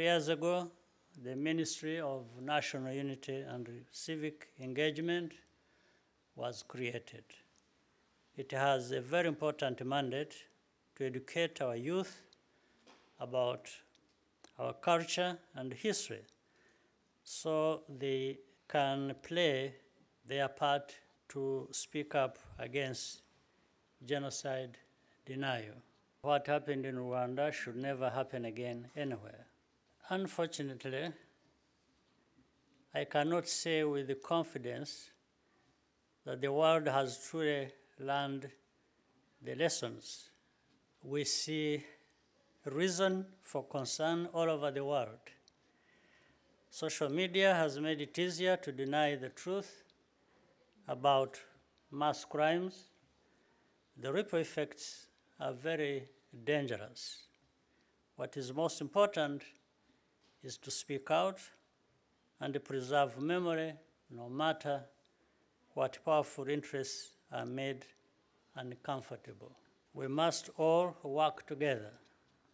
years ago, the Ministry of National Unity and Civic Engagement was created. It has a very important mandate to educate our youth about our culture and history so they can play their part to speak up against genocide denial. What happened in Rwanda should never happen again anywhere. Unfortunately, I cannot say with confidence that the world has truly learned the lessons. We see reason for concern all over the world. Social media has made it easier to deny the truth about mass crimes. The ripple effects are very dangerous. What is most important is to speak out and preserve memory no matter what powerful interests are made uncomfortable. We must all work together.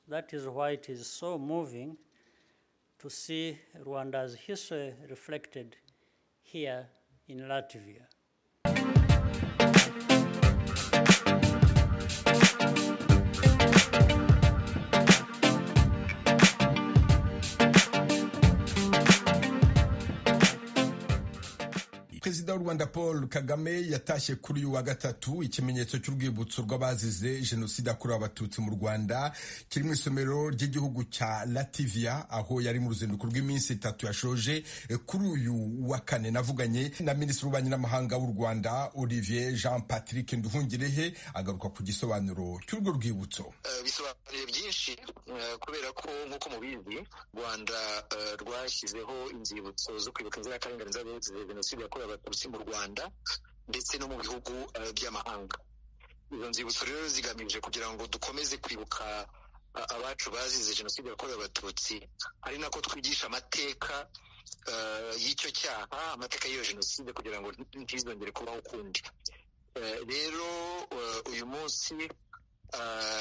That is why it is so moving to see Rwanda's history reflected here in Latvia. Perezida w'u rwanda paul kagame yatashye kuri uyu wa gatatu ikimenyetso cy'urwibutso rw'abazize jenoside yakorewe abatutsi mu rwanda kiri mu isomero ry'igihugu cya lativia aho yari mu ruzinduko rw'iminsi itatu yashoje kuri uyu wa kane. Navuganye na minisitiri w'ububanyi n'amahanga w'u rwanda olivier jean patrick nduhungirehe agaruka ku gisobanuro cy'urwo rwibutso. Bisobanuye byinshi kubera ko nk'uko mubizi rwanda rwashyizeho inzibutso zo kwibuka inzirakarengane z'abazize jenoside yakorewe abatutsi mu rwanda ndetse no mu bihugu by'amahanga. Izo nzibutso rero zigamije kugira ngo dukomeze kwibuka abacu bazize jenoside yakorewe abatutsi. Ari nako twigisha amateka y'icyo cyaha amateka y'iyo jenoside kugira ngo ntizongere kubaho ukundi. Rero uyu munsi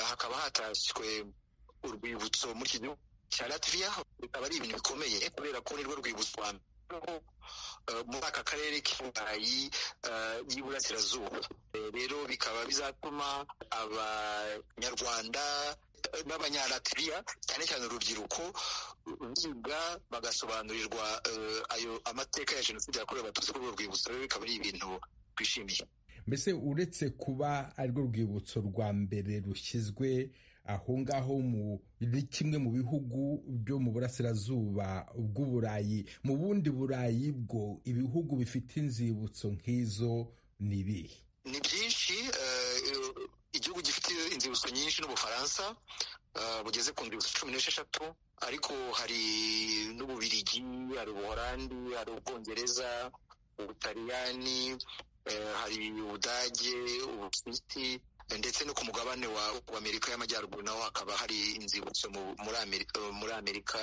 hakaba hatashywe urwibutso muri iki gihugu cya latviya bikaba ari ibintu bikomeye kubera ko nirwo rwibutso rwa mbere. Muri aka karere k'iburayi y'iburasirazuba rero bikaba bizatuma abanyarwanda n'abanyalatiriya cyane cyane urubyiruko biga bagasobanurirwa ayo amateka ya jenoside yakorewe abatutsi kuri urwo rwibutso. Rero bikaba ari ibintu twishimiye. Mbese uretse kuba arirwo rwibutso rwa mbere rushyizwe aho ngaho muri kimwe mu bihugu byo mu burasirazuba bw'uburayi mu bundi burayi bwo ibihugu bifite inzibutso nk'izo ni ibihe ni byinshi igihugu gifite inzibutso nyinshi n'ubufaransa bugeze ku nzibutso cumi n'esheshatu ariko hari n'ububirigi hari ubuhorandi hari ubwongereza ubutaliyani hari ubudage ubusuwisi ndetse no ku mugabane wa amerika y'amajyaruguru naho hakaba hari inzibutso muri amerika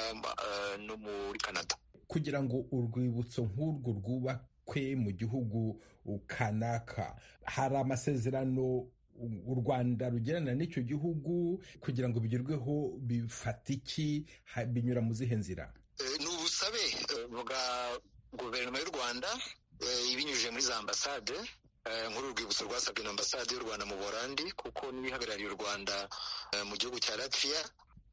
no muri canada. Kugira ngo urwibutso nk'urwo rwubakwe mu gihugu kanaka. Hari amasezerano u rwanda rugirana n'icyo gihugu kugira ngo bigerweho bifata iki binyura mu zihe nzira? Ni ubusabe bwa guverinoma y'u rwanda ibinyujije muri za ambasade. Nk'uru rwibutso rwasabwe na ambasade y'u rwanda mu buholandi kuko n'ibihagarariye u rwanda mu gihugu cya latviya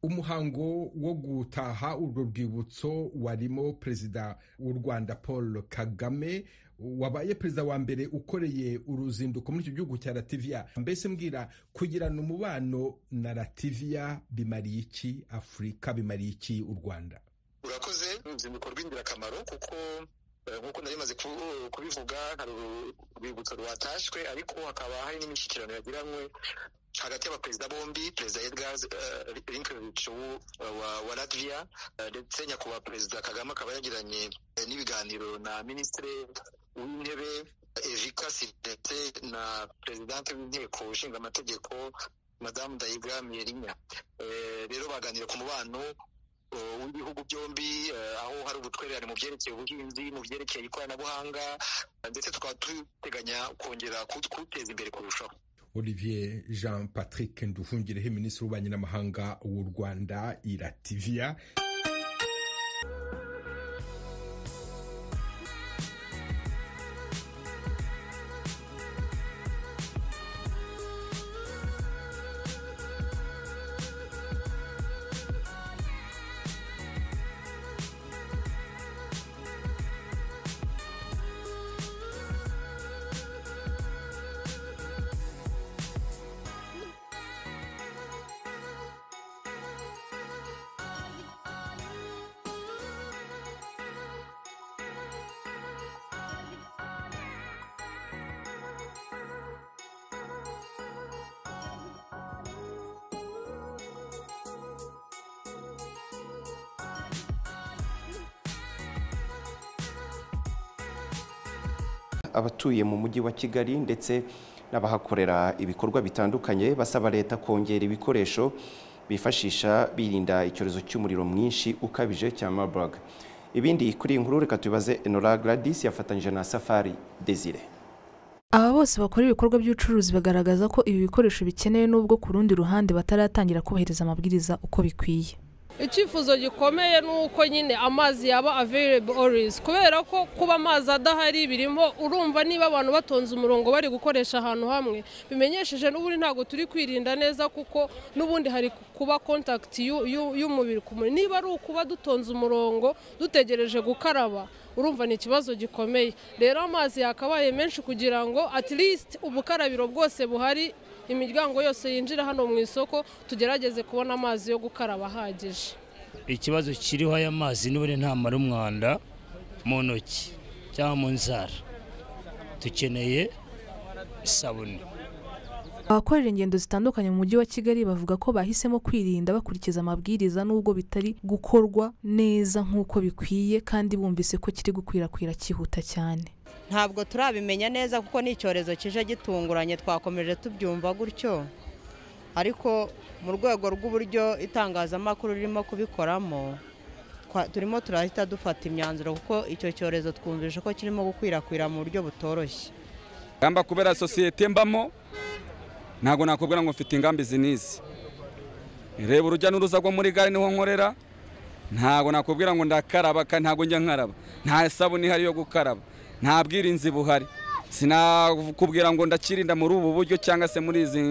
umuhango wo gutaha urwo rwibutso warimo perezida w'u rwanda paul kagame wabaye perezida wa mbere ukoreye uruzinduko muri icyo gihugu cya lativiya mbese mbwira kugirana umubano na lativiya bimariye iki? Afurika bimariye iki? U rwanda? Urakoze uruzinduko rw'ingirakamaro kuko nk'uko nari maze kubivuga hari urwibutso rwatashywe ariko hakaba hari n'imishyikirano yagiranywe hagati y'abaperezida bombi perezida edgar rinkevich wa latvia ndetse nyakubahwa perezida kagame akaba yagiranye n'ibiganiro na minisitiri w'intebe evikasi ndetse na perezidante w'inteko ishinga amategeko madamu dayiga miyerinya rero baganira ku mubano w'ibihugu byombi aho hari ubutwererane mu byerekeye ubuhinzi mu byerekeye ikoranabuhanga ndetse tukaba duteganya kongera kuwuteza imbere kurushaho. Olivier jean patrick nduhungirehe minisitiri w'ububanyi n'amahanga w'u rwanda irativiya abatuye mu mujyi wa kigali ndetse n'abahakorera ibikorwa bitandukanye basaba leta kongera ibikoresho bifashisha birinda icyorezo cy'umuriro mwinshi ukabije cya marburg. Ibindi kuri iyi nkuru reka tubibaze enora gladys yafatanyije na safari desire. Aba bose bakora ibikorwa by'ubucuruzi bagaragaza ko ibi bikoresho bikenewe n'ubwo ku rundi ruhande bataratangira kubahiriza amabwiriza uko bikwiye. Icyifuzo gikomeye ni uko nyine amazi yaba available always. Kubera ko kuba amazi adahari birimo urumva niba abantu batonze umurongo bari gukoresha ahantu hamwe. Bimenyesheje n'ubundi ntabwo turi kwirinda neza kuko n'ubundi hari kuba contact y'umubiri ku mubiri. Niba ari ukuba dutonze umurongo dutegereje gukaraba urumva ni ikibazo gikomeye. Rero amazi yakabaye menshi kugira ngo at least ubukarabiro bwose buhari imiryango yose yinjira hano mu isoko tugerageze kubona amazi yo gukaraba ahagije. Ikibazo kiriho aya mazi n'ubundi ntamara umwanda mu ntoki cyangwa mu nzara. Dukeneye isabune. Abakorera ingendo zitandukanye mu mujyi wa kigali bavuga ko bahisemo kwirinda bakurikiza amabwiriza n'ubwo bitari gukorwa neza nk'uko bikwiye kandi bumvise ko kiri gukwirakwira cyihuta cyane. Ntabwo turabimenya neza kuko ni icyorezo kije gitunguranye twakomeje tubyumva gutyo. Ariko mu rwego rw'uburyo itangazamakuru ririmo kubikoramo turimo turahita dufata imyanzuro kuko icyo cyorezo twumvise ko kirimo gukwirakwira mu buryo butoroshye. Ngamba kubera sosiyete mbamo ntabwo nakubwira ngo mfite ingamba izi n'izi reba urujya n'uruza rwo muri gare ni ho nkorera ntabwo nakubwira ngo ndakaraba ntabwo njya nkaraba. Nta sabune ihari yo gukaraba. Nta bwirinzi buhari. Sinakubwira ngo ndakirinda muri ubu buryo cyangwa se muri izi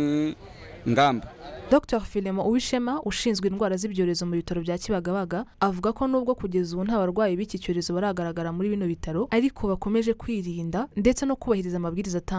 ngamba. Dr filemo uwishema ushinzwe indwara z'ibyorezo mu bitaro bya kibagabaga avuga ko nubwo kugeza ubu nta barwayi b'iki cyorezo baragaragara muri bino bitaro ariko bakomeje kwirinda ndetse no kubahiriza amabwiriza atangwa